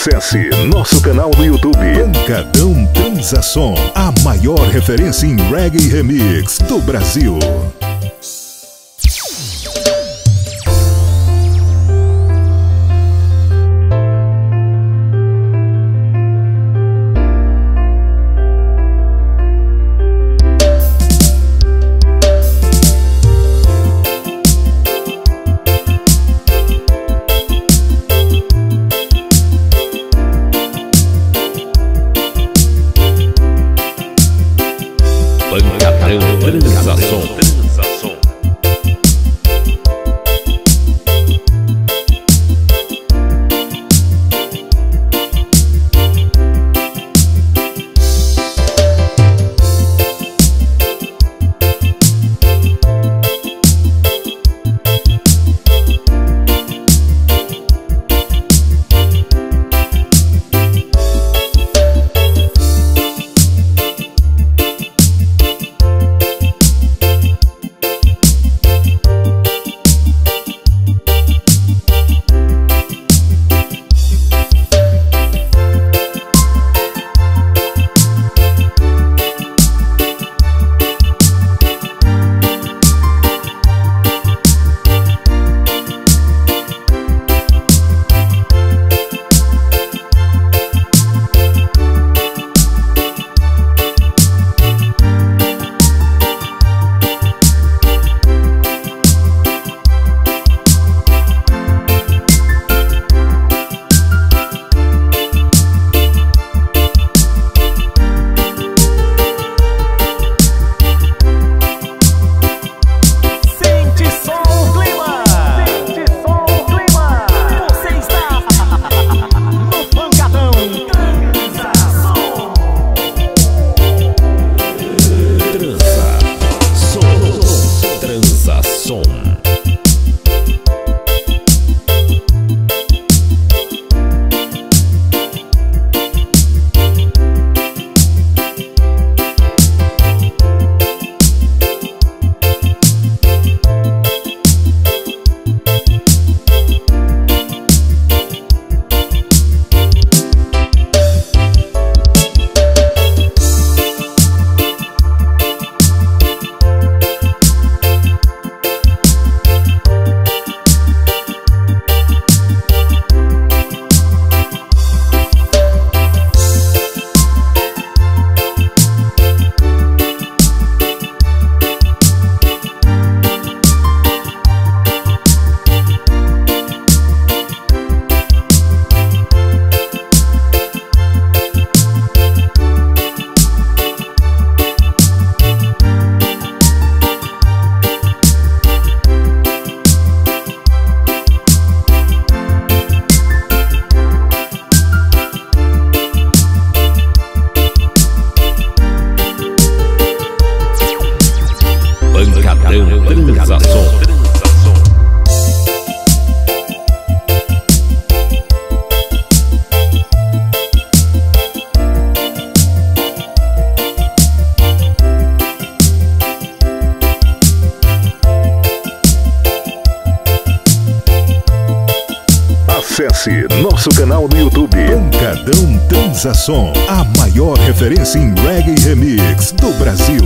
Acesse nosso canal no YouTube. Pancadão Transação, a maior referência em reggae remix do Brasil. Acesse nosso canal no YouTube. Pancadão Transação, a maior referência em reggae remix do Brasil.